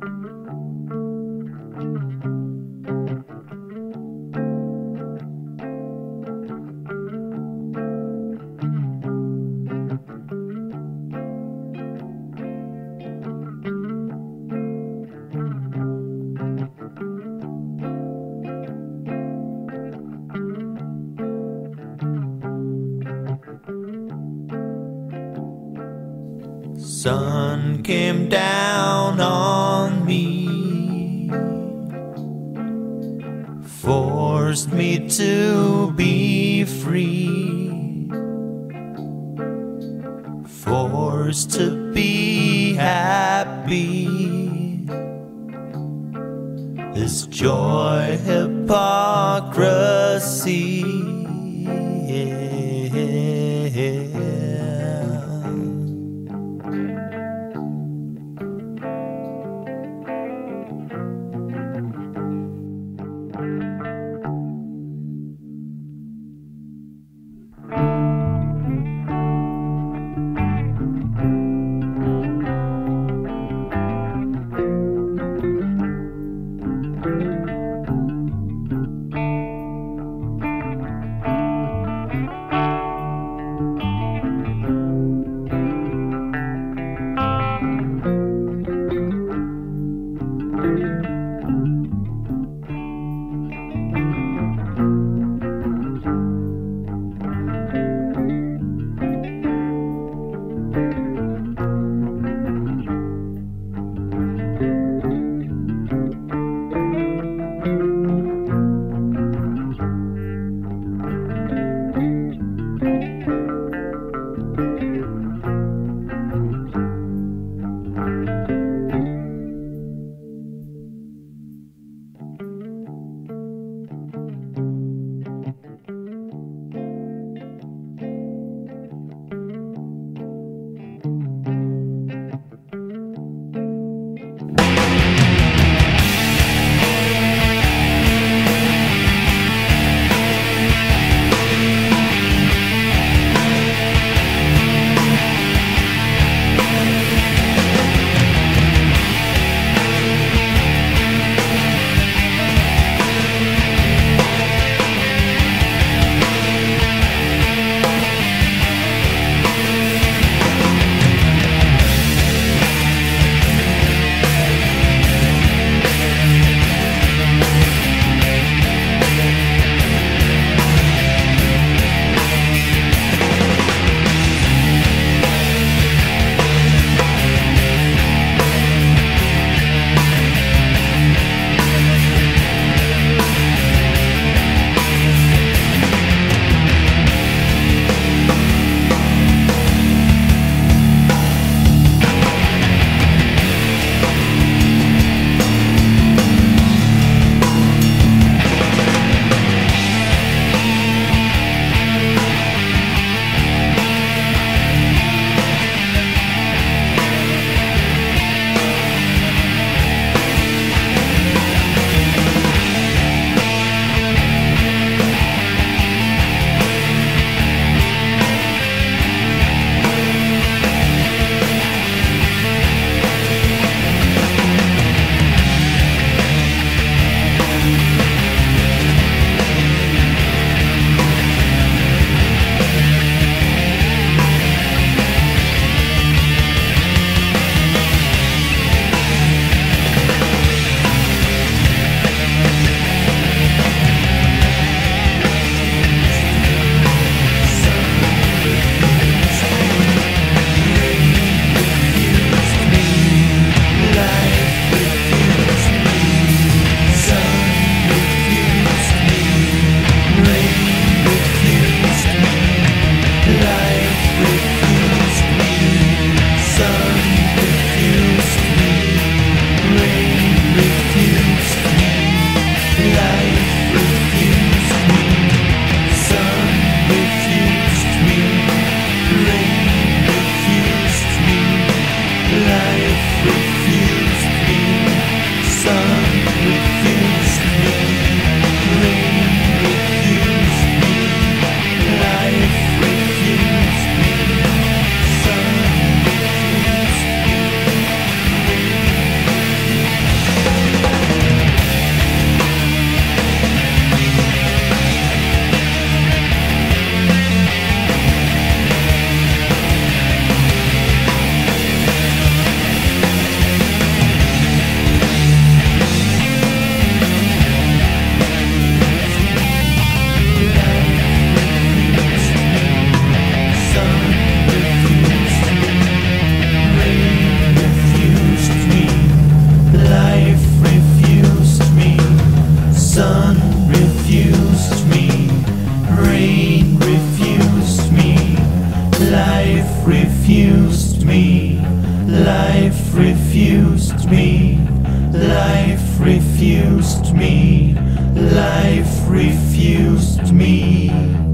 Thank you. Sun came down on me, forced me to be free, forced to be happy. This joy hypocrisy. Life refused me, life refused me, life refused me, life refused me.